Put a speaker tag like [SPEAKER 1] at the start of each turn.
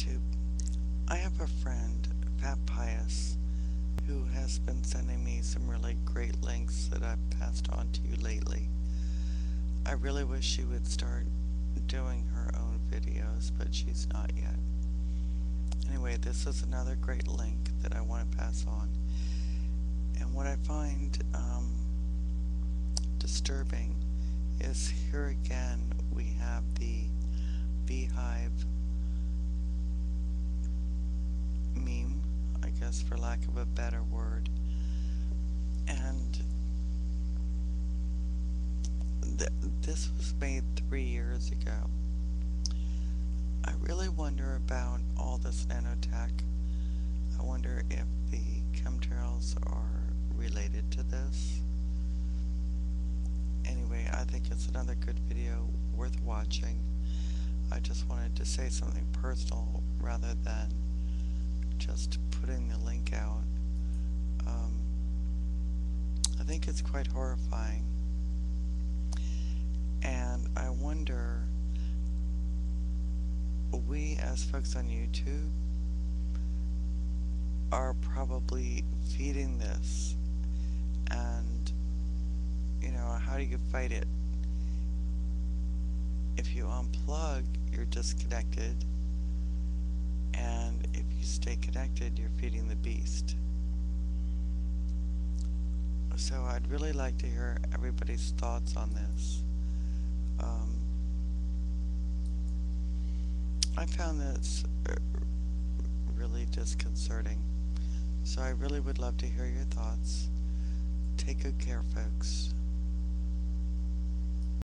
[SPEAKER 1] YouTube. I have a friend, Fatpius, who has been sending me some really great links that I've passed on to you lately. I really wish she would start doing her own videos, but she's not yet. Anyway, this is another great link that I want to pass on. And what I find um, disturbing is here again we have the For lack of a better word. And th this was made three years ago. I really wonder about all this nanotech. I wonder if the chemtrails are related to this. Anyway, I think it's another good video worth watching. I just wanted to say something personal rather than just putting the link out. Um, I think it's quite horrifying. And I wonder, we as folks on YouTube are probably feeding this and you know how do you fight it if you unplug you're disconnected and if you stay connected you're feeding the beast. So I'd really like to hear everybody's thoughts on this. Um, I found this uh, really disconcerting. So I really would love to hear your thoughts. Take good care folks